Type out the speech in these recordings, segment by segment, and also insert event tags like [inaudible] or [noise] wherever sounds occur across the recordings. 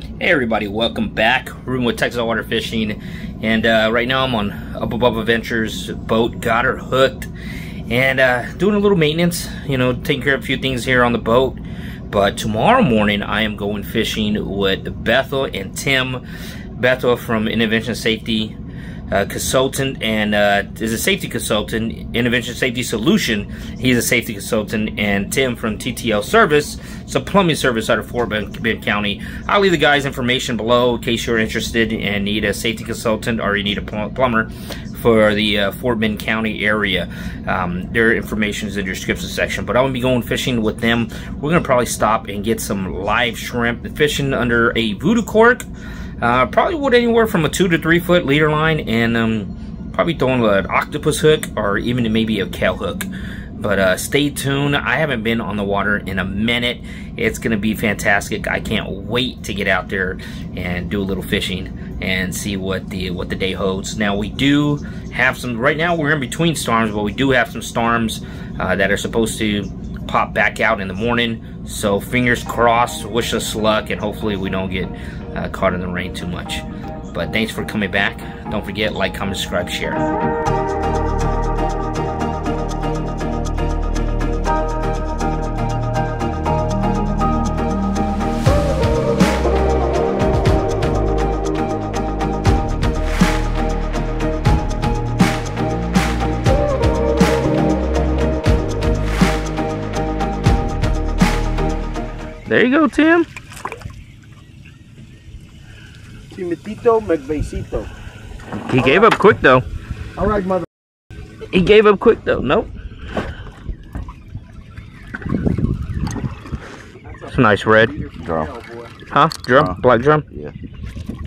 Hey everybody, welcome back. Room with Texas Water Fishing, and uh, right now I'm on Up Above Adventures boat. Got her hooked, and uh, doing a little maintenance. You know, taking care of a few things here on the boat. But tomorrow morning I am going fishing with Bethel and Tim. Bethel from Innovation Safety uh, consultant and uh, is a safety consultant, Innovation Safety Solution. He's a safety consultant, and Tim from TTL Service, it's a plumbing service out of Fort Bend County. I'll leave the guys' information below in case you're interested and need a safety consultant or you need a plumber for the uh, Fort Bend County area. Um, their information is in the description section. But I'm gonna be going fishing with them. We're gonna probably stop and get some live shrimp. Fishing under a voodoo cork. Uh, probably would anywhere from a two to three foot leader line and um, probably throwing an octopus hook or even maybe a Kahle hook. But uh, stay tuned. I haven't been on the water in a minute. It's going to be fantastic. I can't wait to get out there and do a little fishing and see what the what the day holds. Now we do have some. Right now we're in between storms, but we do have some storms uh, that are supposed to pop back out in the morning. So fingers crossed. Wish us luck, and hopefully we don't get uh, caught in the rain too much. But thanks for coming back. Don't forget, like, comment, subscribe, share. There you go, Tim. Timitito McVeicito. He gave up quick though. All right, mother. He gave up quick though. Nope. It's a nice red. Drum. Huh? Drum? Uh, Black drum? Yeah.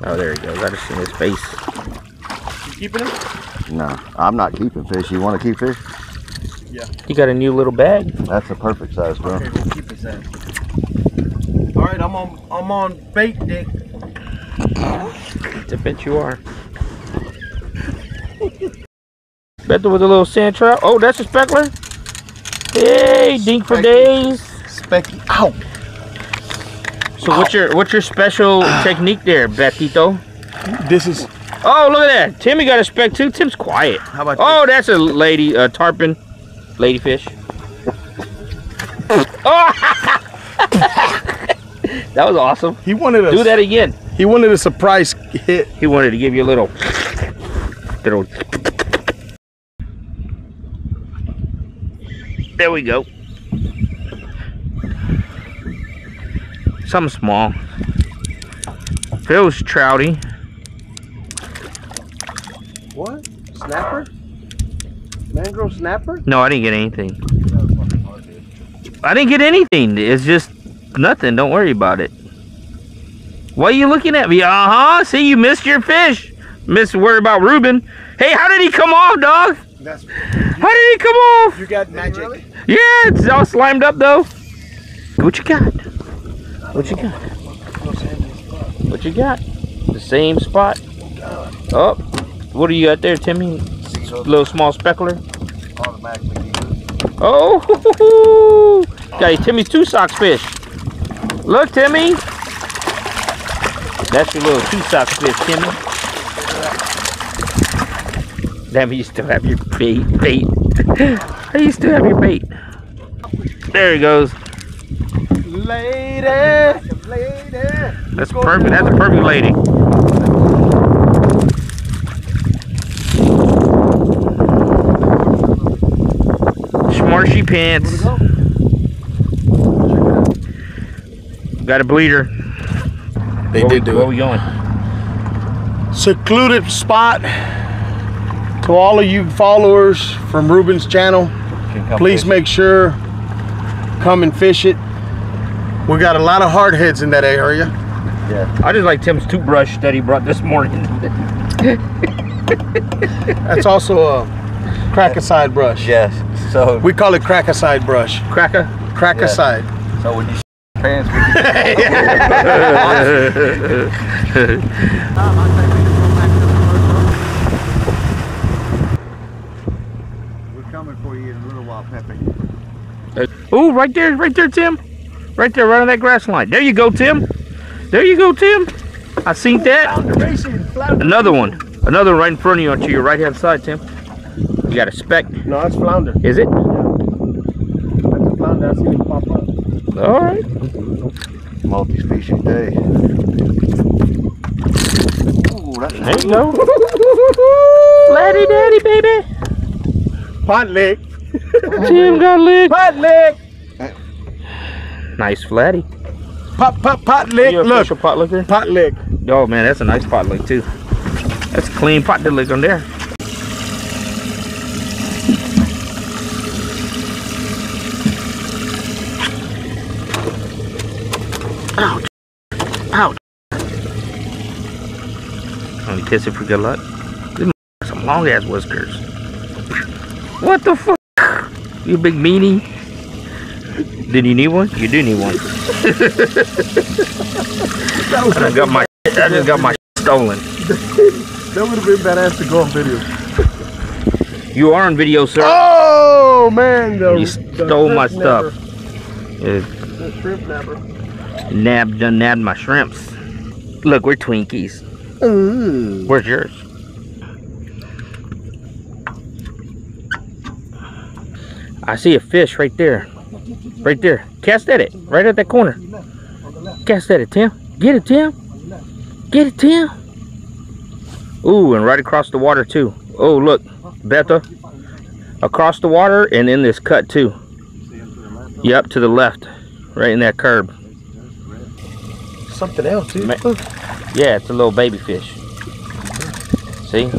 Oh, there he goes. I just seen his face. You keeping him? No, I'm not keeping fish. You want to keep fish? Yeah. He got a new little bag. That's a perfect size, bro. Okay, we'll keep his then. Right, I'm on. I'm on bait, Dick. I bet you are. Bethel with a little sand trap. Oh, that's a speckler. Hey, dink for days. Specky. Ow. So what's your what's your special technique there, Betito? This is. Oh, look at that. Timmy got a speck too. Tim's quiet. How about Oh, that's a lady, uh, tarpon, ladyfish. [laughs] oh! [laughs] that was awesome. He wanted to Do that again. He wanted a surprise hit. He wanted to give you a little, little. There we go. Something small. Feels trouty. What? Snapper? Mangrove snapper? No, I didn't get anything. I didn't get anything. It's just nothing. Don't worry about it. Why are you looking at me? Uh-huh. See, you missed your fish. Miss worry about Ruben. Hey, how did he come off, dog? That's. How did he come off? You got magic. Yeah, it's all slimed up though. What you got? What you got? What you got? The same spot. Oh, what do you got there, Timmy? Little small speckler. Automatically. Oh, [laughs] got Timmy's two socks fish. Look, Timmy. That's your little two socks fish, Timmy. Damn, you still have your bait. Bait. [laughs] you still have your bait. There he goes. Lady. Lady. That's perfect. That's a perfect lady. Smarshy pants. Got a bleeder. They Where did we, do Where it. we going? Secluded spot. To all of you followers from Ruben's channel, please make sure come and fish it. We got a lot of hardheads in that area. Yeah. I just like Tim's toothbrush that he brought this morning. [laughs] That's also a crack-a-side brush. Yes. So, We call it crack-a-side brush. Cracker. Crack-a-side. so when you pants with [laughs] We're coming for you in a little while, Pepe. Oh, right there, right there, Tim. Right there, right on that grass line. There you go, Tim. There you go, Tim. I seen that. Flounder racing. Another one. Another one right in front of you on to your right hand side, Tim. You got a speck. No, that's flounder. Is it? That's a flounder. I seen it pop up. All right. Multi-species day. Ooh, that's There you go. Flatty daddy, baby. Pot lick. Tim got licked. Pot lick. Nice flatty. Pop, pop, pot lick. You Look. official pot licker? Pot lick. Oh man, that's a nice pot lick too. That's a clean pot to lick on there. Want to kiss it for good luck? These [laughs] some long ass whiskers. What the fuck? You big meanie? Did you need one? You do need one. I just got my [laughs] I just got my [laughs] stolen. That would have been badass to go on video. You are on video, sir. Oh man, the, You stole my stuff. The shrimp nabber. nabbed, done nabbed my shrimps. Look, we're Twinkies. Ooh. Where's yours? I see a fish right there. Right there. Cast at it. Right at that corner. Cast at it, Tim. Get it, Tim. Get it, Tim. Ooh, and right across the water, too. Oh, look. Betha. Across the water and in this cut, too. Yep, to the left. Right in that curb. Something else, too. Yeah, it's a little baby fish. See?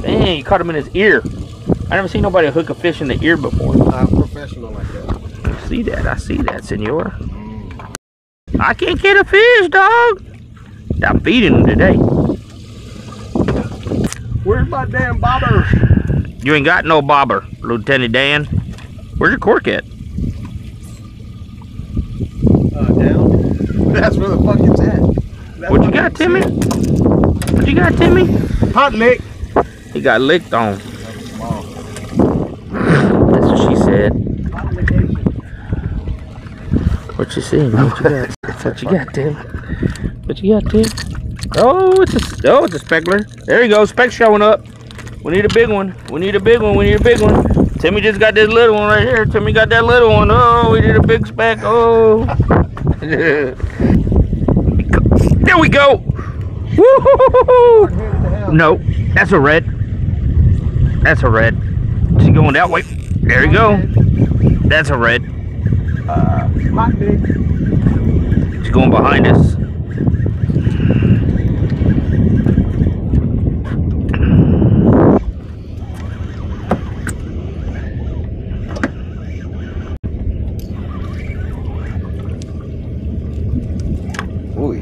Dang, you caught him in his ear. I never seen nobody hook a fish in the ear before. I'm professional like that. I see that. I see that, senor. I can't get a fish, dog. I'm feeding him today. Where's my damn bobber? You ain't got no bobber, Lieutenant Dan. Where's your cork at? Uh, down. [laughs] That's where the fuck it's at. What you got, Timmy? What you got, Timmy? Pot lick. He got licked on. That's what she said. What you see? What you got? what you got, Tim? What you got, Tim? Oh, it's a oh, it's a speckler. There you go, speck showing up. We need a big one. We need a big one. We need a big one. Timmy just got this little one right here. Timmy got that little one. Oh, we need a big speck. Oh. [laughs] there we go. Woo! No, that's a red. That's a red. She's going that way. There you go. That's a red. Lick. She's going behind us. Ooh.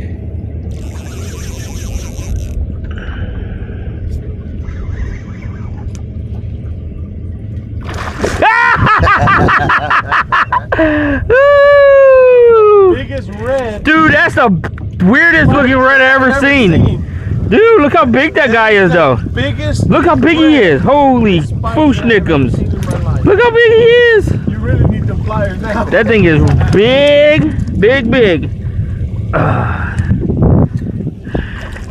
Ooh! Biggest red. Dude, that's the weirdest looking red I ever seen. Dude, look how big that guy is though. Biggest. Look how big he is. Holy fooshnickums. Look how big he is. You really need the pliers now. That thing is big, big, big. Ah,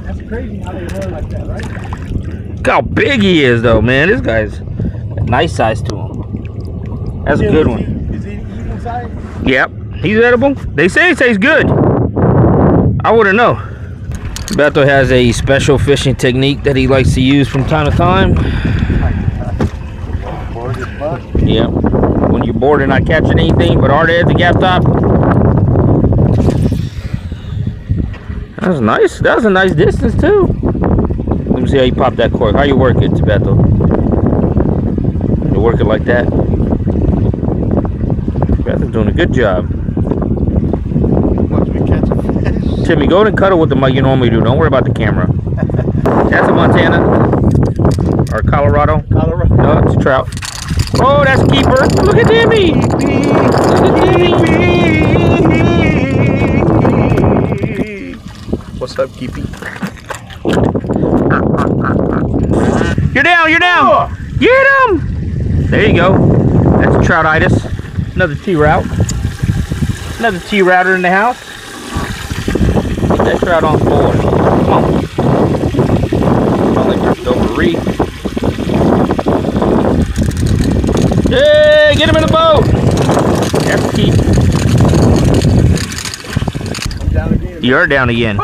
That's crazy how they run like that, right? look how big he is though, man. This guy's nice size to him. That's a good one. Is he eating inside? Yep, he's edible. They say it tastes good. I wouldn't know. Beto has a special fishing technique that he likes to use from time to time. Yep. When you're bored and not catching anything but hard heads and gaff top. That's nice. That was a nice distance too. Let me see how you pop that cork. How you work it, Beto? You work it like that. Beto's doing a good job. Once we catch a Timmy, go ahead and cuddle with them like you normally do. Don't worry about the camera. [laughs] That's a Montana or Colorado. Colorado. No, it's a trout. Oh, that's a keeper. Look at Timmy. Look at Timmy. What's up, Keepy? You're down. You're down. Oh. Get him. There you go. That's a troutitis. Another T route. Another T router in the house. That trout on board. Come on. Probably drifted over reef. Hey, get him in the boat. That's the down again. You're down again.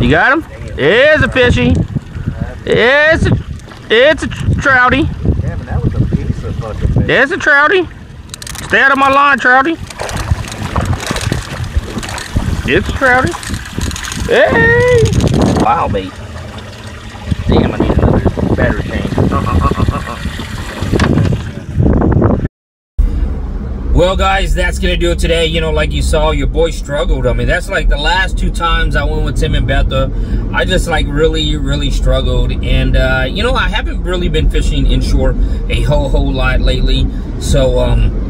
You got him? It's a fishy. It's a, it's a trouty. Damn, that was a piece of fucking fish. It's a trouty. Stay out of my line, trouty. It's a trouty. Hey! Wow, bait. Damn, I need another battery change. Well, guys, that's gonna do it today. You know, like you saw, your boy struggled. I mean, that's like the last two times I went with Tim and Betha. I just like really, really struggled. And uh, you know, I haven't really been fishing inshore a whole whole lot lately. So, um,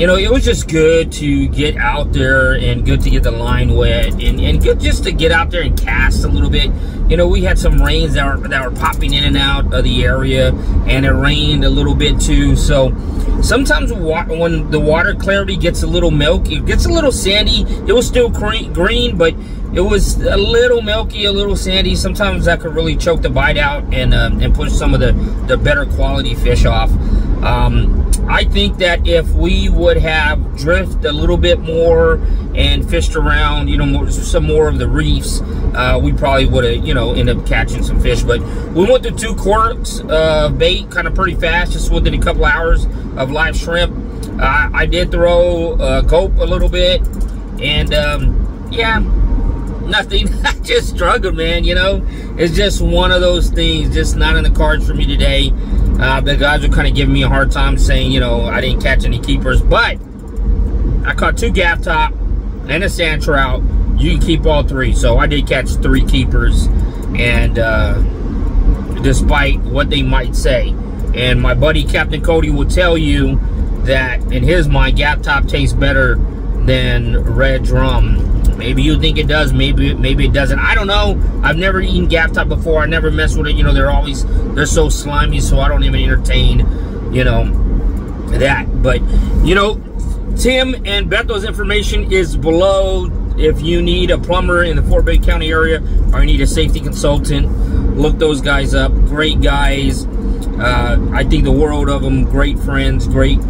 you know, it was just good to get out there and good to get the line wet and, and good just to get out there and cast a little bit. You know, we had some rains that were, that were popping in and out of the area and it rained a little bit too. So sometimes when the water clarity gets a little milky, it gets a little sandy. It was still green, but it was a little milky, a little sandy. Sometimes that could really choke the bite out and, um, and push some of the, the better quality fish off. Um, I think that if we would have drifted a little bit more and fished around, you know, more, some more of the reefs, uh, we probably would have, you know, ended up catching some fish. But we went to two quarts uh, bait kind of pretty fast, just within a couple hours of live shrimp. Uh, I did throw uh, cope a little bit, and um, yeah, nothing. [laughs] I just struggled, man. You know, it's just one of those things, just not in the cards for me today. Uh, the guys were kind of giving me a hard time saying, you know, I didn't catch any keepers, but I caught two gaff top and a sand trout. You can keep all three. So I did catch three keepers, and uh, despite what they might say. And my buddy Captain Cody will tell you that in his mind, gaff top tastes better than red drum Maybe you think it does, maybe maybe it doesn't. I don't know. I've never eaten gaff top before. I never messed with it. You know, they're always they're so slimy, so I don't even entertain, you know, that. But you know, Tim and Betha's information is below. If you need a plumber in the Fort Bend County area or you need a safety consultant, look those guys up. Great guys. Uh, I think the world of them. Great friends. Great,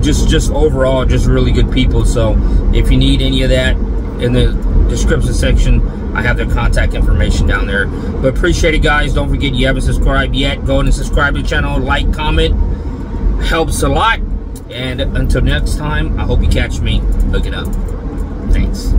just just overall, just really good people. So if you need any of that, in the description section. I have their contact information down there. But appreciate it, guys. Don't forget you haven't subscribed yet. Go and subscribe to the channel. Like, comment. Helps a lot. And until next time, I hope you catch me. Hook it up. Thanks.